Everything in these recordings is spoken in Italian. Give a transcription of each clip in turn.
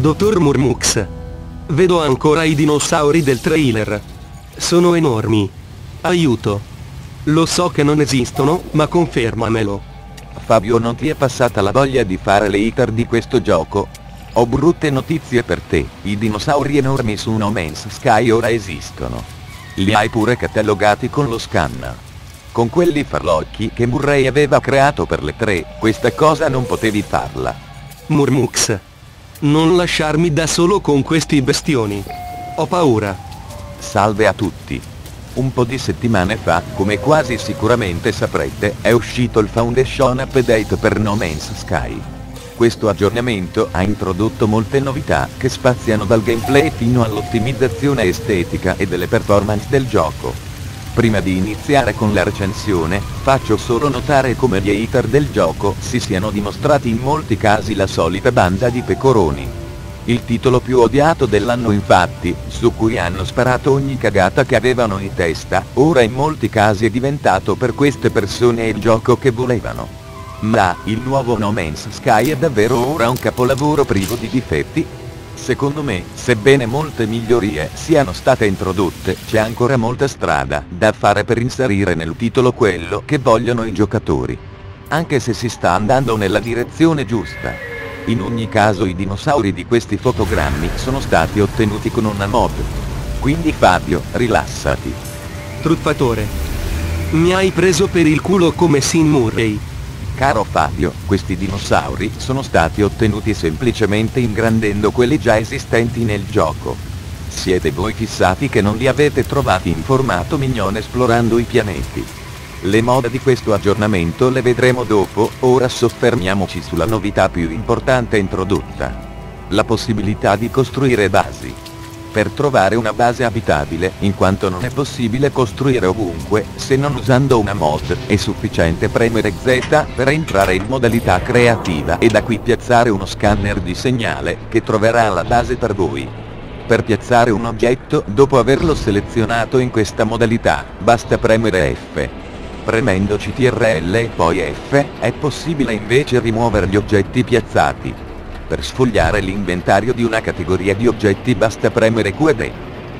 Dottor Murmux. Vedo ancora i dinosauri del trailer. Sono enormi. Aiuto. Lo so che non esistono, ma confermamelo. Fabio non ti è passata la voglia di fare le iter di questo gioco? Ho brutte notizie per te, i dinosauri enormi su No Man's Sky ora esistono. Li hai pure catalogati con lo scanner. Con quelli farlocchi che Murray aveva creato per le tre, questa cosa non potevi farla. Murmux. Non lasciarmi da solo con questi bestioni. Ho paura. Salve a tutti. Un po' di settimane fa, come quasi sicuramente saprete, è uscito il Foundation Update per No Man's Sky. Questo aggiornamento ha introdotto molte novità che spaziano dal gameplay fino all'ottimizzazione estetica e delle performance del gioco. Prima di iniziare con la recensione, faccio solo notare come gli hater del gioco si siano dimostrati in molti casi la solita banda di pecoroni. Il titolo più odiato dell'anno infatti, su cui hanno sparato ogni cagata che avevano in testa, ora in molti casi è diventato per queste persone il gioco che volevano. Ma, il nuovo No Man's Sky è davvero ora un capolavoro privo di difetti? Secondo me, sebbene molte migliorie siano state introdotte, c'è ancora molta strada da fare per inserire nel titolo quello che vogliono i giocatori. Anche se si sta andando nella direzione giusta. In ogni caso i dinosauri di questi fotogrammi sono stati ottenuti con una mod. Quindi Fabio, rilassati. Truffatore. Mi hai preso per il culo come Sin Murray. Caro Fabio, questi dinosauri sono stati ottenuti semplicemente ingrandendo quelli già esistenti nel gioco. Siete voi fissati che non li avete trovati in formato mignon esplorando i pianeti. Le mod di questo aggiornamento le vedremo dopo, ora soffermiamoci sulla novità più importante introdotta. La possibilità di costruire basi. Per trovare una base abitabile, in quanto non è possibile costruire ovunque, se non usando una mod, è sufficiente premere Z per entrare in modalità creativa e da qui piazzare uno scanner di segnale, che troverà la base per voi. Per piazzare un oggetto, dopo averlo selezionato in questa modalità, basta premere F. Premendo CTRL e poi F, è possibile invece rimuovere gli oggetti piazzati. Per sfogliare l'inventario di una categoria di oggetti basta premere Q ed E.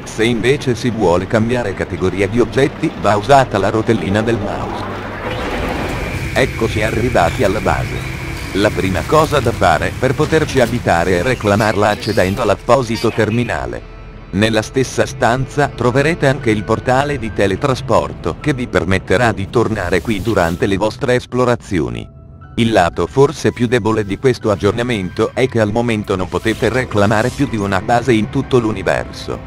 Se invece si vuole cambiare categoria di oggetti va usata la rotellina del mouse. Eccoci arrivati alla base. La prima cosa da fare per poterci abitare è reclamarla accedendo all'apposito terminale. Nella stessa stanza troverete anche il portale di teletrasporto che vi permetterà di tornare qui durante le vostre esplorazioni. Il lato forse più debole di questo aggiornamento è che al momento non potete reclamare più di una base in tutto l'universo.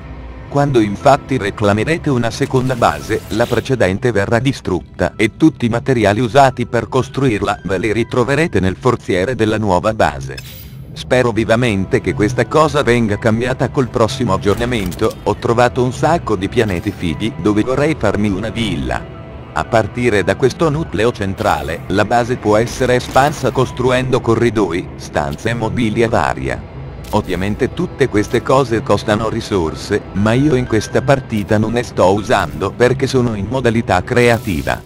Quando infatti reclamerete una seconda base, la precedente verrà distrutta e tutti i materiali usati per costruirla ve li ritroverete nel forziere della nuova base. Spero vivamente che questa cosa venga cambiata col prossimo aggiornamento, ho trovato un sacco di pianeti fighi dove vorrei farmi una villa. A partire da questo nucleo centrale, la base può essere espansa costruendo corridoi, stanze e mobilia varia. Ovviamente tutte queste cose costano risorse, ma io in questa partita non ne sto usando perché sono in modalità creativa.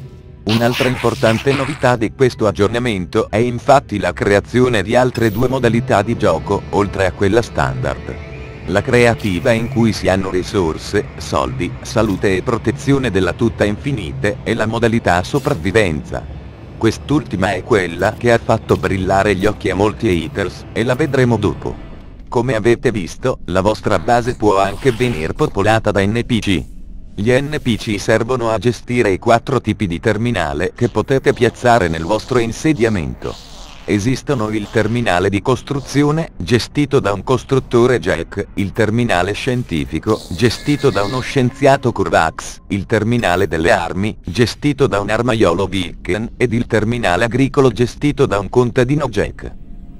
Un'altra importante novità di questo aggiornamento è infatti la creazione di altre due modalità di gioco, oltre a quella standard. La creativa in cui si hanno risorse, soldi, salute e protezione della tutta infinite, e la modalità sopravvivenza. Quest'ultima è quella che ha fatto brillare gli occhi a molti haters, e la vedremo dopo. Come avete visto, la vostra base può anche venir popolata da NPC. Gli NPC servono a gestire i quattro tipi di terminale che potete piazzare nel vostro insediamento. Esistono il terminale di costruzione, gestito da un costruttore Jack, il terminale scientifico, gestito da uno scienziato Curvax, il terminale delle armi, gestito da un armaiolo Viken, ed il terminale agricolo gestito da un contadino Jack.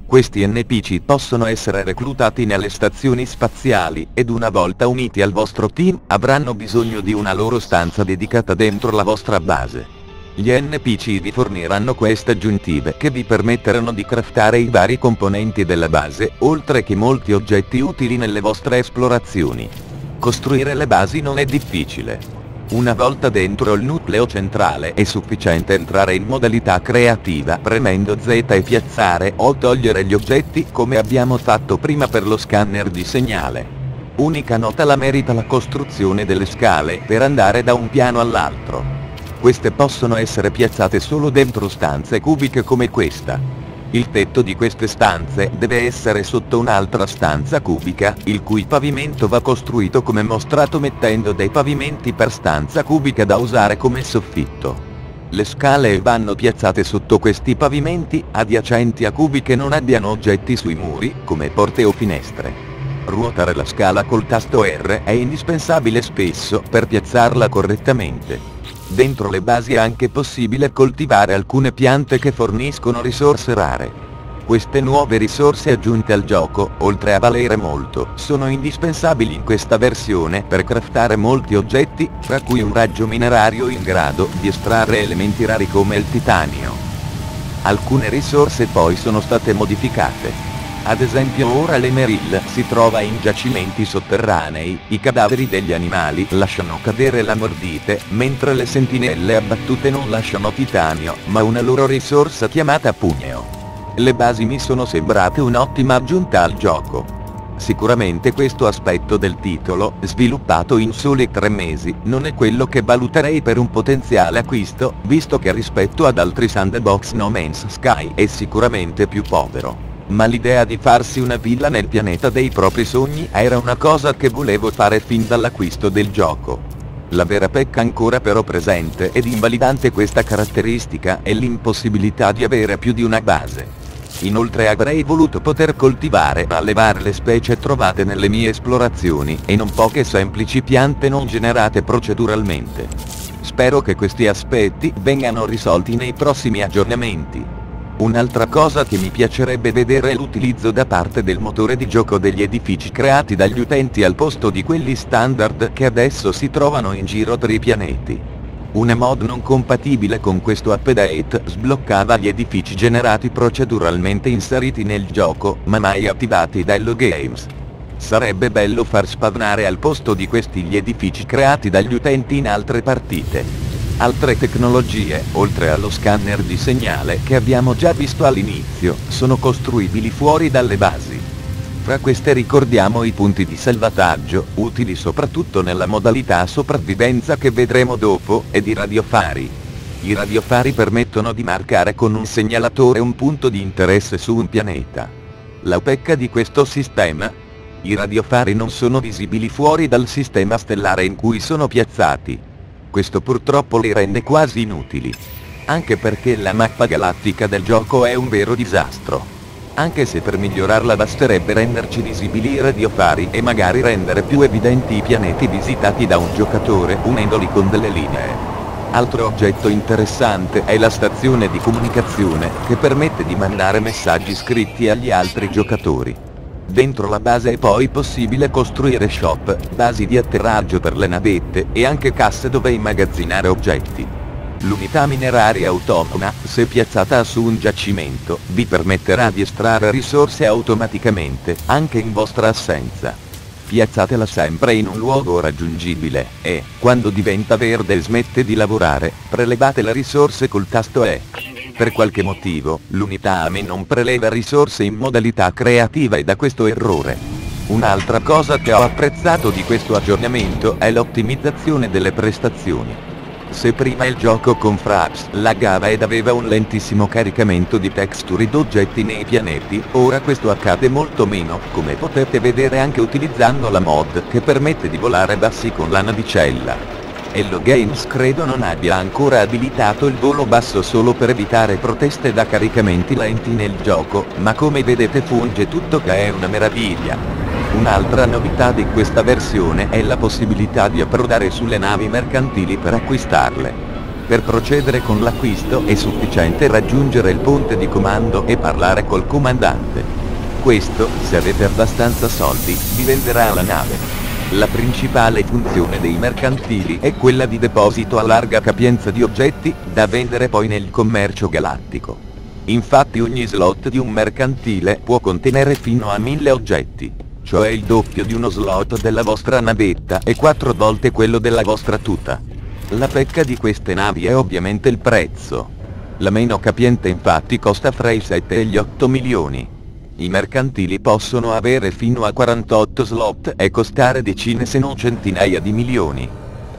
Questi NPC possono essere reclutati nelle stazioni spaziali, ed una volta uniti al vostro team, avranno bisogno di una loro stanza dedicata dentro la vostra base. Gli NPC vi forniranno queste aggiuntive che vi permetteranno di craftare i vari componenti della base, oltre che molti oggetti utili nelle vostre esplorazioni. Costruire le basi non è difficile. Una volta dentro il nucleo centrale è sufficiente entrare in modalità creativa premendo Z e piazzare o togliere gli oggetti come abbiamo fatto prima per lo scanner di segnale. Unica nota la merita la costruzione delle scale per andare da un piano all'altro. Queste possono essere piazzate solo dentro stanze cubiche come questa. Il tetto di queste stanze deve essere sotto un'altra stanza cubica, il cui pavimento va costruito come mostrato mettendo dei pavimenti per stanza cubica da usare come soffitto. Le scale vanno piazzate sotto questi pavimenti, adiacenti a cubi che non abbiano oggetti sui muri, come porte o finestre. Ruotare la scala col tasto R è indispensabile spesso per piazzarla correttamente. Dentro le basi è anche possibile coltivare alcune piante che forniscono risorse rare. Queste nuove risorse aggiunte al gioco, oltre a valere molto, sono indispensabili in questa versione per craftare molti oggetti, tra cui un raggio minerario in grado di estrarre elementi rari come il titanio. Alcune risorse poi sono state modificate. Ad esempio ora l'Emeril si trova in giacimenti sotterranei, i cadaveri degli animali lasciano cadere la mordite, mentre le sentinelle abbattute non lasciano titanio, ma una loro risorsa chiamata pugneo. Le basi mi sono sembrate un'ottima aggiunta al gioco. Sicuramente questo aspetto del titolo, sviluppato in soli tre mesi, non è quello che valuterei per un potenziale acquisto, visto che rispetto ad altri sandbox No Man's Sky è sicuramente più povero ma l'idea di farsi una villa nel pianeta dei propri sogni era una cosa che volevo fare fin dall'acquisto del gioco. La vera pecca ancora però presente ed invalidante questa caratteristica è l'impossibilità di avere più di una base. Inoltre avrei voluto poter coltivare e allevare le specie trovate nelle mie esplorazioni e non poche semplici piante non generate proceduralmente. Spero che questi aspetti vengano risolti nei prossimi aggiornamenti. Un'altra cosa che mi piacerebbe vedere è l'utilizzo da parte del motore di gioco degli edifici creati dagli utenti al posto di quelli standard che adesso si trovano in giro per i pianeti. Una mod non compatibile con questo update sbloccava gli edifici generati proceduralmente inseriti nel gioco, ma mai attivati da Hello Games. Sarebbe bello far spawnare al posto di questi gli edifici creati dagli utenti in altre partite. Altre tecnologie, oltre allo scanner di segnale che abbiamo già visto all'inizio, sono costruibili fuori dalle basi. Fra queste ricordiamo i punti di salvataggio, utili soprattutto nella modalità sopravvivenza che vedremo dopo, ed i radiofari. I radiofari permettono di marcare con un segnalatore un punto di interesse su un pianeta. La pecca di questo sistema? I radiofari non sono visibili fuori dal sistema stellare in cui sono piazzati questo purtroppo li rende quasi inutili. Anche perché la mappa galattica del gioco è un vero disastro. Anche se per migliorarla basterebbe renderci visibili i radiofari e magari rendere più evidenti i pianeti visitati da un giocatore unendoli con delle linee. Altro oggetto interessante è la stazione di comunicazione, che permette di mandare messaggi scritti agli altri giocatori. Dentro la base è poi possibile costruire shop, basi di atterraggio per le navette e anche casse dove immagazzinare oggetti. L'unità mineraria autonoma, se piazzata su un giacimento, vi permetterà di estrarre risorse automaticamente, anche in vostra assenza. Piazzatela sempre in un luogo raggiungibile, e, quando diventa verde e smette di lavorare, prelevate le risorse col tasto E. Per qualche motivo, l'unità AME non preleva risorse in modalità creativa e da questo errore. Un'altra cosa che ho apprezzato di questo aggiornamento è l'ottimizzazione delle prestazioni. Se prima il gioco con Fraps laggava ed aveva un lentissimo caricamento di texture ed oggetti nei pianeti, ora questo accade molto meno, come potete vedere anche utilizzando la mod che permette di volare bassi con la navicella. Hello Games credo non abbia ancora abilitato il volo basso solo per evitare proteste da caricamenti lenti nel gioco, ma come vedete funge tutto che è una meraviglia. Un'altra novità di questa versione è la possibilità di approdare sulle navi mercantili per acquistarle. Per procedere con l'acquisto è sufficiente raggiungere il ponte di comando e parlare col comandante. Questo, se avete abbastanza soldi, vi venderà la nave. La principale funzione dei mercantili è quella di deposito a larga capienza di oggetti, da vendere poi nel commercio galattico. Infatti ogni slot di un mercantile può contenere fino a 1000 oggetti, cioè il doppio di uno slot della vostra navetta e quattro volte quello della vostra tuta. La pecca di queste navi è ovviamente il prezzo. La meno capiente infatti costa fra i 7 e gli 8 milioni. I mercantili possono avere fino a 48 slot e costare decine se non centinaia di milioni.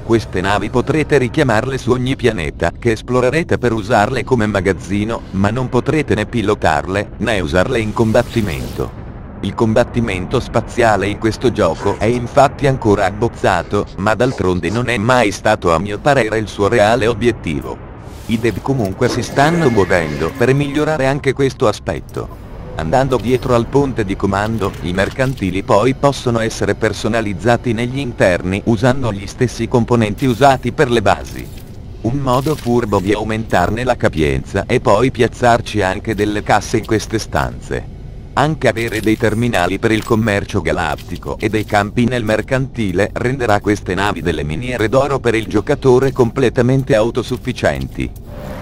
Queste navi potrete richiamarle su ogni pianeta che esplorerete per usarle come magazzino, ma non potrete né pilotarle, né usarle in combattimento. Il combattimento spaziale in questo gioco è infatti ancora abbozzato, ma d'altronde non è mai stato a mio parere il suo reale obiettivo. I dev comunque si stanno muovendo per migliorare anche questo aspetto. Andando dietro al ponte di comando, i mercantili poi possono essere personalizzati negli interni usando gli stessi componenti usati per le basi. Un modo furbo di aumentarne la capienza e poi piazzarci anche delle casse in queste stanze. Anche avere dei terminali per il commercio galattico e dei campi nel mercantile renderà queste navi delle miniere d'oro per il giocatore completamente autosufficienti.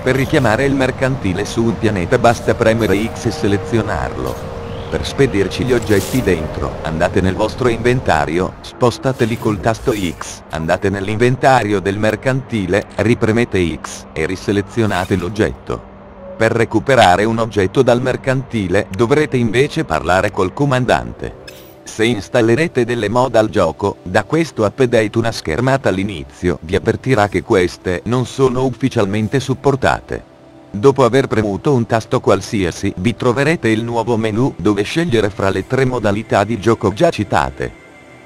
Per richiamare il mercantile su un pianeta basta premere X e selezionarlo. Per spedirci gli oggetti dentro, andate nel vostro inventario, spostateli col tasto X, andate nell'inventario del mercantile, ripremete X, e riselezionate l'oggetto. Per recuperare un oggetto dal mercantile dovrete invece parlare col comandante. Se installerete delle mod al gioco, da questo update una schermata all'inizio vi avvertirà che queste non sono ufficialmente supportate. Dopo aver premuto un tasto qualsiasi vi troverete il nuovo menu dove scegliere fra le tre modalità di gioco già citate.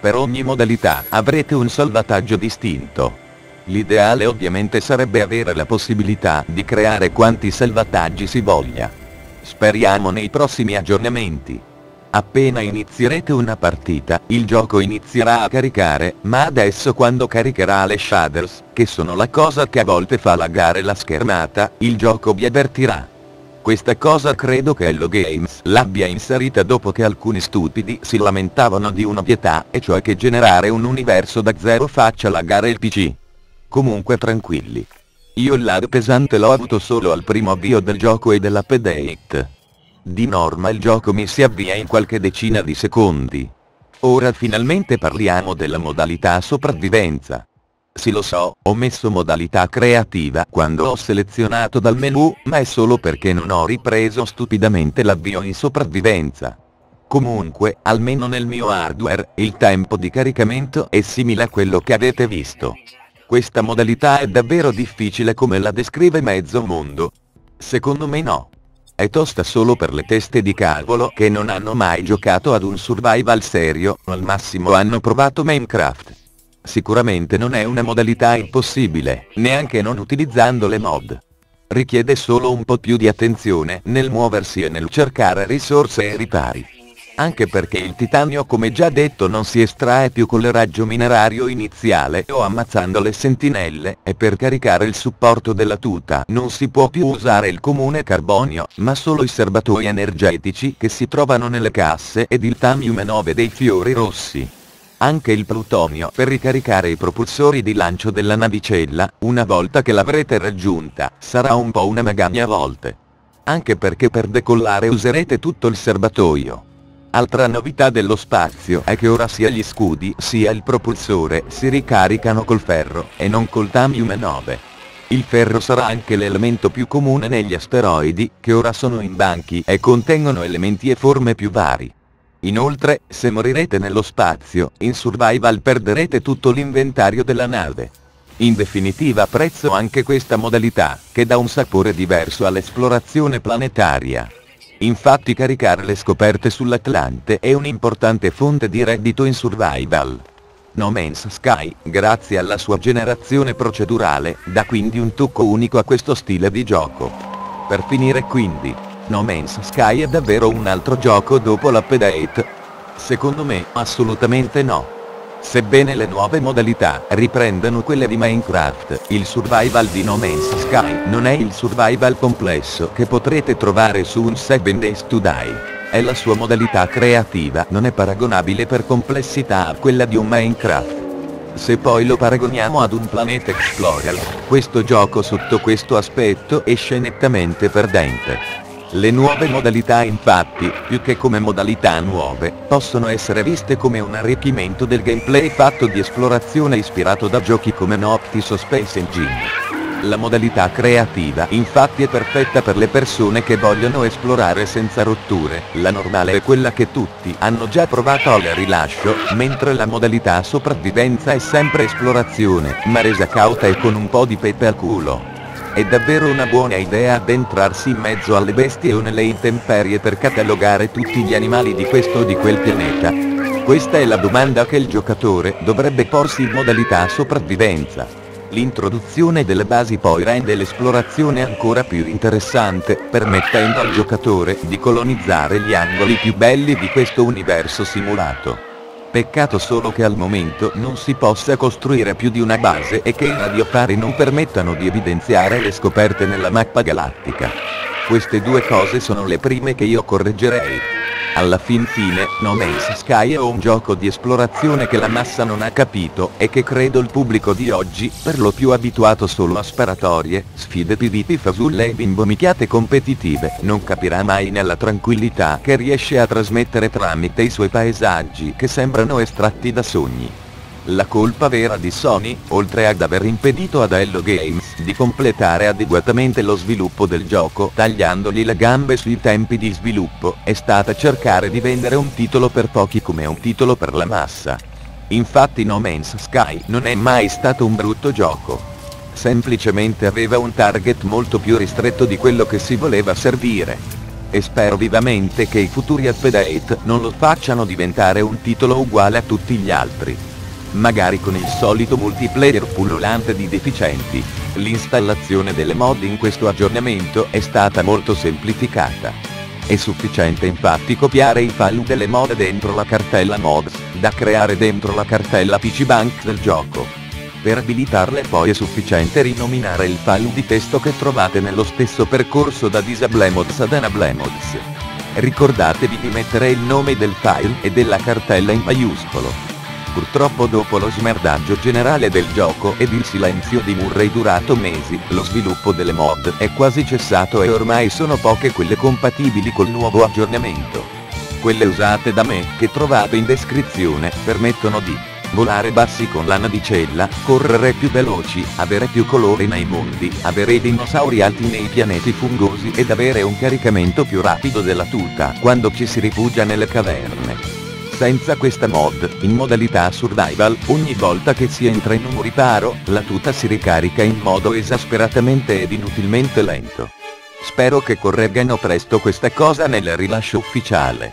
Per ogni modalità avrete un salvataggio distinto. L'ideale ovviamente sarebbe avere la possibilità di creare quanti salvataggi si voglia. Speriamo nei prossimi aggiornamenti. Appena inizierete una partita, il gioco inizierà a caricare, ma adesso quando caricherà le shaders, che sono la cosa che a volte fa laggare la schermata, il gioco vi avvertirà. Questa cosa credo che Hello Games l'abbia inserita dopo che alcuni stupidi si lamentavano di un'ovvietà, e cioè che generare un universo da zero faccia laggare il PC. Comunque tranquilli. Io il lag pesante l'ho avuto solo al primo avvio del gioco e dell'update. Di norma il gioco mi si avvia in qualche decina di secondi. Ora finalmente parliamo della modalità sopravvivenza. Sì lo so, ho messo modalità creativa quando ho selezionato dal menu, ma è solo perché non ho ripreso stupidamente l'avvio in sopravvivenza. Comunque, almeno nel mio hardware, il tempo di caricamento è simile a quello che avete visto. Questa modalità è davvero difficile come la descrive mezzo mondo. Secondo me no. È tosta solo per le teste di cavolo che non hanno mai giocato ad un survival serio, al massimo hanno provato Minecraft. Sicuramente non è una modalità impossibile, neanche non utilizzando le mod. Richiede solo un po' più di attenzione nel muoversi e nel cercare risorse e ripari anche perché il titanio come già detto non si estrae più con il raggio minerario iniziale o ammazzando le sentinelle, e per caricare il supporto della tuta non si può più usare il comune carbonio, ma solo i serbatoi energetici che si trovano nelle casse ed il tamium 9 dei fiori rossi. Anche il plutonio per ricaricare i propulsori di lancio della navicella, una volta che l'avrete raggiunta, sarà un po' una magagna a volte. Anche perché per decollare userete tutto il serbatoio. Altra novità dello spazio è che ora sia gli scudi sia il propulsore si ricaricano col ferro, e non col Tamium 9. Il ferro sarà anche l'elemento più comune negli asteroidi, che ora sono in banchi e contengono elementi e forme più vari. Inoltre, se morirete nello spazio, in survival perderete tutto l'inventario della nave. In definitiva apprezzo anche questa modalità, che dà un sapore diverso all'esplorazione planetaria. Infatti caricare le scoperte sull'Atlante è un'importante fonte di reddito in survival. No Man's Sky, grazie alla sua generazione procedurale, dà quindi un tocco unico a questo stile di gioco. Per finire quindi, No Man's Sky è davvero un altro gioco dopo l'update? Secondo me, assolutamente no. Sebbene le nuove modalità riprendano quelle di Minecraft, il survival di No Man's Sky non è il survival complesso che potrete trovare su un 7 Days to Die. E la sua modalità creativa non è paragonabile per complessità a quella di un Minecraft. Se poi lo paragoniamo ad un Planet Explorer, questo gioco sotto questo aspetto esce nettamente perdente. Le nuove modalità infatti, più che come modalità nuove, possono essere viste come un arricchimento del gameplay fatto di esplorazione ispirato da giochi come Noctis Suspense Engine. La modalità creativa infatti è perfetta per le persone che vogliono esplorare senza rotture, la normale è quella che tutti hanno già provato al rilascio, mentre la modalità sopravvivenza è sempre esplorazione, ma resa cauta e con un po' di pepe al culo. È davvero una buona idea addentrarsi in mezzo alle bestie o nelle intemperie per catalogare tutti gli animali di questo o di quel pianeta? Questa è la domanda che il giocatore dovrebbe porsi in modalità sopravvivenza. L'introduzione delle basi poi rende l'esplorazione ancora più interessante, permettendo al giocatore di colonizzare gli angoli più belli di questo universo simulato. Peccato solo che al momento non si possa costruire più di una base e che i radiofari non permettano di evidenziare le scoperte nella mappa galattica. Queste due cose sono le prime che io correggerei. Alla fin fine, No Man's Sky è un gioco di esplorazione che la massa non ha capito e che credo il pubblico di oggi, per lo più abituato solo a sparatorie, sfide PvP fasulle e bimbomichiate competitive, non capirà mai nella tranquillità che riesce a trasmettere tramite i suoi paesaggi che sembrano estratti da sogni. La colpa vera di Sony, oltre ad aver impedito ad Hello Games di completare adeguatamente lo sviluppo del gioco tagliandogli le gambe sui tempi di sviluppo, è stata cercare di vendere un titolo per pochi come un titolo per la massa. Infatti No Man's Sky non è mai stato un brutto gioco. Semplicemente aveva un target molto più ristretto di quello che si voleva servire. E spero vivamente che i futuri update non lo facciano diventare un titolo uguale a tutti gli altri magari con il solito multiplayer pullulante di deficienti. L'installazione delle mod in questo aggiornamento è stata molto semplificata. È sufficiente infatti copiare i file delle mod dentro la cartella mods, da creare dentro la cartella PC Bank del gioco. Per abilitarle poi è sufficiente rinominare il file di testo che trovate nello stesso percorso da Disablemods ad Enablemods. Ricordatevi di mettere il nome del file e della cartella in maiuscolo. Purtroppo dopo lo smerdaggio generale del gioco ed il silenzio di Murray durato mesi, lo sviluppo delle mod è quasi cessato e ormai sono poche quelle compatibili col nuovo aggiornamento. Quelle usate da me, che trovate in descrizione, permettono di volare bassi con la navicella, correre più veloci, avere più colori nei mondi, avere i dinosauri alti nei pianeti fungosi ed avere un caricamento più rapido della tuta quando ci si rifugia nelle caverne. Senza questa mod, in modalità survival, ogni volta che si entra in un riparo, la tuta si ricarica in modo esasperatamente ed inutilmente lento. Spero che correggano presto questa cosa nel rilascio ufficiale.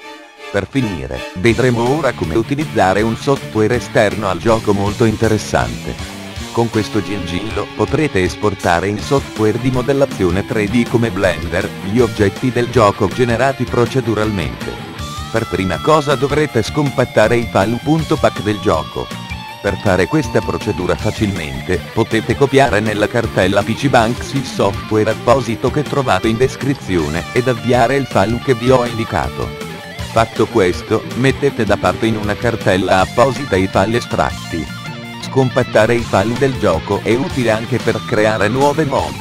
Per finire, vedremo ora come utilizzare un software esterno al gioco molto interessante. Con questo gingillo potrete esportare in software di modellazione 3D come Blender, gli oggetti del gioco generati proceduralmente per prima cosa dovrete scompattare i file.pack del gioco. Per fare questa procedura facilmente, potete copiare nella cartella PC Banks il software apposito che trovate in descrizione ed avviare il file che vi ho indicato. Fatto questo, mettete da parte in una cartella apposita i file estratti. Scompattare i file del gioco è utile anche per creare nuove mod.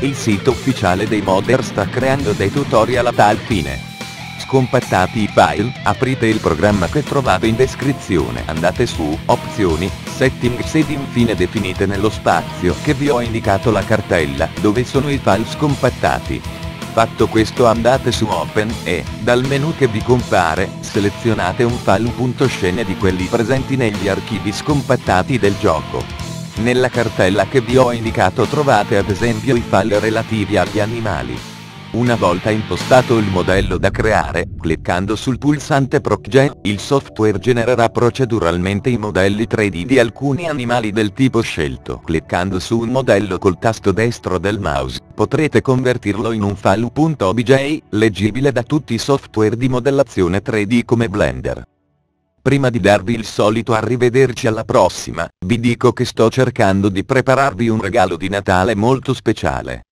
Il sito ufficiale dei modder sta creando dei tutorial a tal fine. Scompattati i file, aprite il programma che trovate in descrizione. Andate su Opzioni, Settings ed infine definite nello spazio che vi ho indicato la cartella dove sono i file scompattati. Fatto questo andate su Open e, dal menu che vi compare, selezionate un file.scene di quelli presenti negli archivi scompattati del gioco. Nella cartella che vi ho indicato trovate ad esempio i file relativi agli animali. Una volta impostato il modello da creare, cliccando sul pulsante ProcGen, il software genererà proceduralmente i modelli 3D di alcuni animali del tipo scelto. Cliccando su un modello col tasto destro del mouse, potrete convertirlo in un file.obj, leggibile da tutti i software di modellazione 3D come Blender. Prima di darvi il solito arrivederci alla prossima, vi dico che sto cercando di prepararvi un regalo di Natale molto speciale.